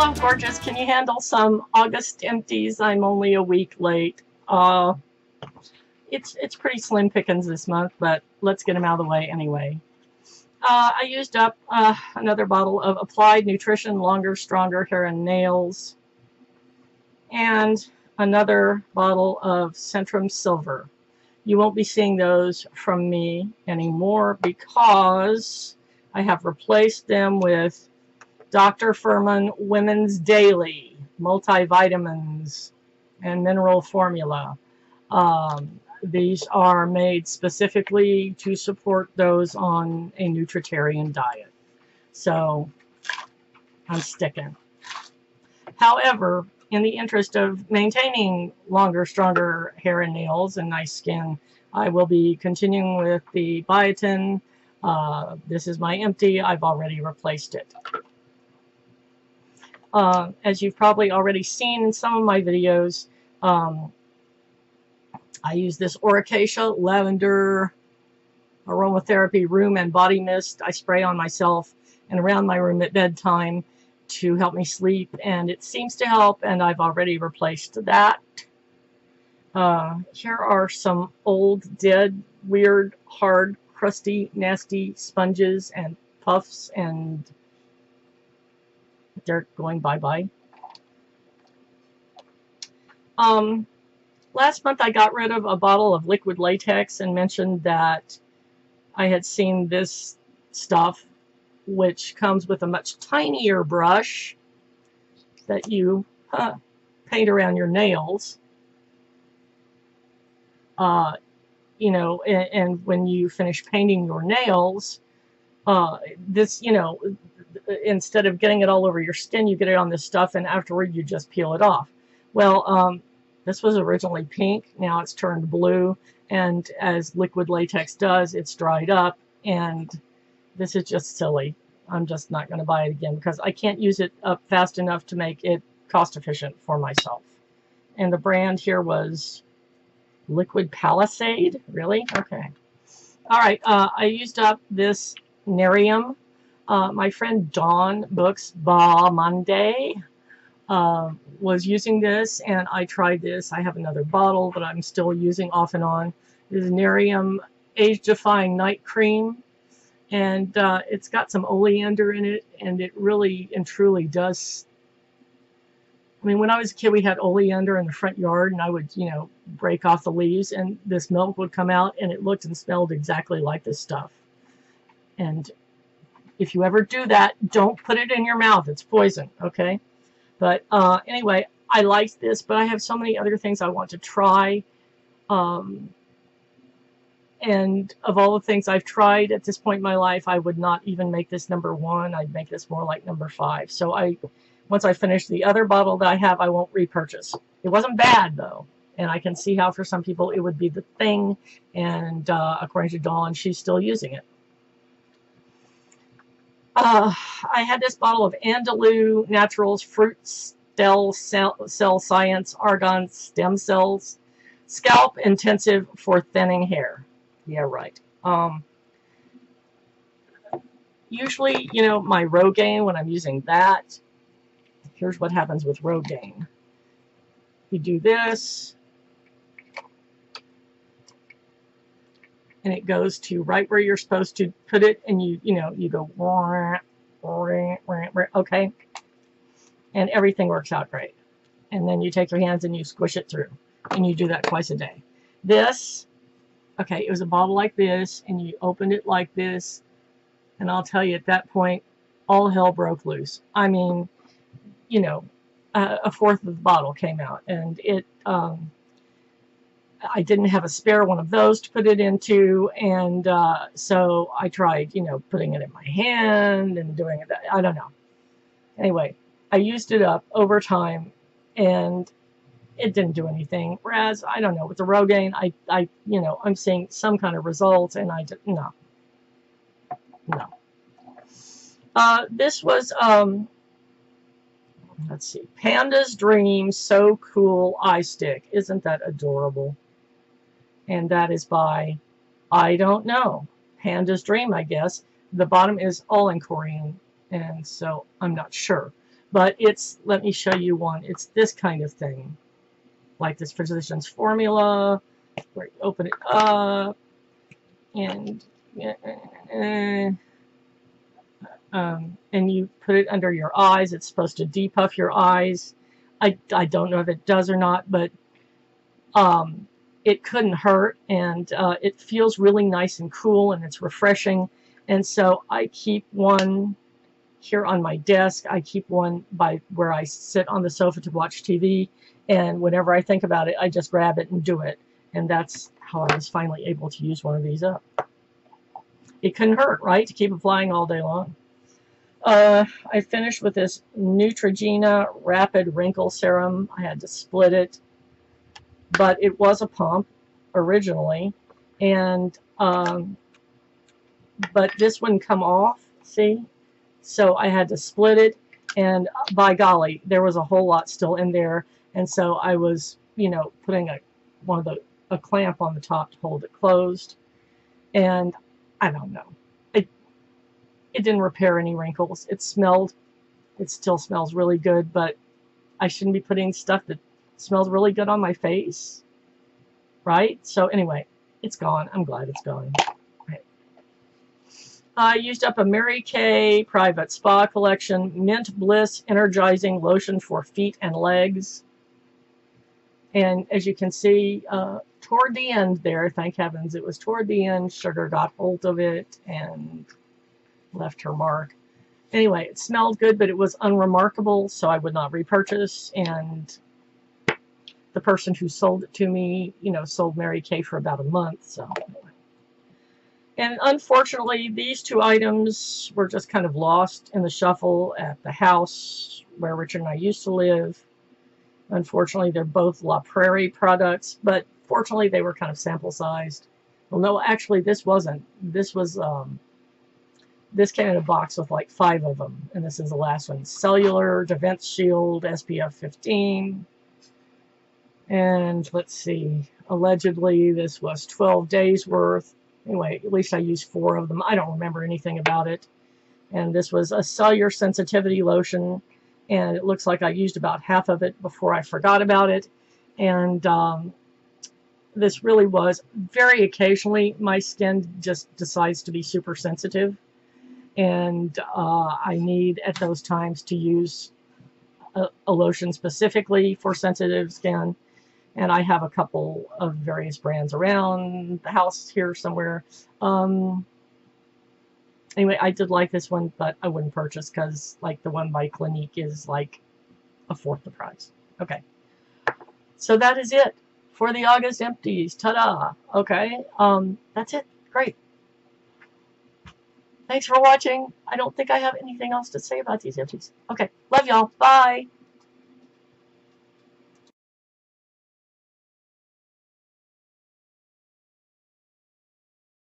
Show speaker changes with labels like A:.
A: Hello, gorgeous. Can you handle some August empties? I'm only a week late. Uh, it's it's pretty slim pickings this month, but let's get them out of the way anyway. Uh, I used up uh, another bottle of Applied Nutrition Longer, Stronger Hair and Nails, and another bottle of Centrum Silver. You won't be seeing those from me anymore because I have replaced them with Dr. Fuhrman Women's Daily multivitamins and mineral formula. Um, these are made specifically to support those on a nutritarian diet. So I'm sticking. However, in the interest of maintaining longer, stronger hair and nails and nice skin, I will be continuing with the biotin. Uh, this is my empty. I've already replaced it. Uh, as you've probably already seen in some of my videos, um, I use this Aura Cacia Lavender Aromatherapy Room and Body Mist. I spray on myself and around my room at bedtime to help me sleep, and it seems to help, and I've already replaced that. Uh, here are some old, dead, weird, hard, crusty, nasty sponges and puffs, and they're going bye-bye. Um, last month I got rid of a bottle of liquid latex and mentioned that I had seen this stuff which comes with a much tinier brush that you huh, paint around your nails. Uh, you know, and, and, when you finish painting your nails, uh, this, you know, instead of getting it all over your skin, you get it on this stuff, and afterward you just peel it off. Well, um, this was originally pink. Now it's turned blue, and as liquid latex does, it's dried up, and this is just silly. I'm just not going to buy it again because I can't use it up fast enough to make it cost efficient for myself. And the brand here was Liquid Palisade. Really? Okay. All right. Uh, I used up this Nerium uh, my friend Dawn Books Ba Monday uh, was using this, and I tried this. I have another bottle that I'm still using off and on. This is Nerium Age Defying Night Cream, and uh, it's got some oleander in it, and it really and truly does. I mean, when I was a kid, we had oleander in the front yard, and I would, you know, break off the leaves, and this milk would come out, and it looked and smelled exactly like this stuff. And if you ever do that, don't put it in your mouth. It's poison, okay? But uh, anyway, I like this, but I have so many other things I want to try. Um, and of all the things I've tried at this point in my life, I would not even make this number one. I'd make this more like number five. So I, once I finish the other bottle that I have, I won't repurchase. It wasn't bad, though. And I can see how for some people it would be the thing. And uh, according to Dawn, she's still using it. Uh, I had this bottle of Andalou Naturals Fruit Cell, Cell Science Argan Stem Cells Scalp Intensive for Thinning Hair. Yeah, right. Um, usually, you know, my Rogaine, when I'm using that, here's what happens with Rogaine. You do this, and it goes to right where you're supposed to put it and you you know you go okay? And everything works out great. And then you take your hands and you squish it through and you do that twice a day. This okay it was a bottle like this and you opened it like this and I'll tell you at that point all hell broke loose. I mean you know uh, a fourth of the bottle came out and it um, I didn't have a spare one of those to put it into, and uh, so I tried, you know, putting it in my hand and doing it. I don't know. Anyway, I used it up over time, and it didn't do anything. Whereas, I don't know, with the Rogaine, I, I, you know, I'm seeing some kind of results, and I did, no. No. Uh, this was, um, let's see, Panda's Dream So Cool Eye Stick. Isn't that adorable? And that is by, I don't know, Panda's Dream, I guess. The bottom is all in Korean, and so I'm not sure. But it's, let me show you one. It's this kind of thing. Like this Physicians Formula, where you open it up, and uh, um, and you put it under your eyes. It's supposed to depuff your eyes. I, I don't know if it does or not, but um, it couldn't hurt, and uh, it feels really nice and cool, and it's refreshing. And so I keep one here on my desk. I keep one by where I sit on the sofa to watch TV, and whenever I think about it, I just grab it and do it. And that's how I was finally able to use one of these up. It couldn't hurt, right, to keep it flying all day long. Uh, I finished with this Neutrogena Rapid Wrinkle Serum. I had to split it, but it was a pump originally, and um, but this wouldn't come off, see? So I had to split it, and by golly, there was a whole lot still in there, and so I was, you know, putting a one of the a clamp on the top to hold it closed, and I don't know it it didn't repair any wrinkles. It smelled, it still smells really good, but I shouldn't be putting stuff that smells really good on my face, right? So anyway, it's gone. I'm glad it's gone. I used up a Mary Kay Private Spa Collection Mint Bliss Energizing Lotion for Feet and Legs. And as you can see, uh, toward the end there, thank heavens, it was toward the end, sugar got hold of it and left her mark. Anyway, it smelled good, but it was unremarkable, so I would not repurchase. And the person who sold it to me, you know, sold Mary Kay for about a month. So, and unfortunately, these two items were just kind of lost in the shuffle at the house where Richard and I used to live. Unfortunately, they're both La Prairie products, but fortunately, they were kind of sample sized. Well, no, actually, this wasn't. This was um, this came in a box with like five of them, and this is the last one. Cellular, Defense Shield, SPF 15. And let's see, allegedly this was 12 days worth. Anyway, at least I used four of them. I don't remember anything about it. And this was a cellular sensitivity lotion, and it looks like I used about half of it before I forgot about it. And um, this really was very occasionally my skin just decides to be super sensitive and uh, I need at those times to use a, a, lotion specifically for sensitive skin and I have a couple of various brands around the house here somewhere. Um, anyway I did like this one but I wouldn't purchase because like the one by Clinique is like a fourth the price. Okay. So that is it for the August empties. Ta-da. Okay. Um, that's it. Great. Thanks for watching. I don't think I have anything else to say about these empties. Okay, love y'all. Bye.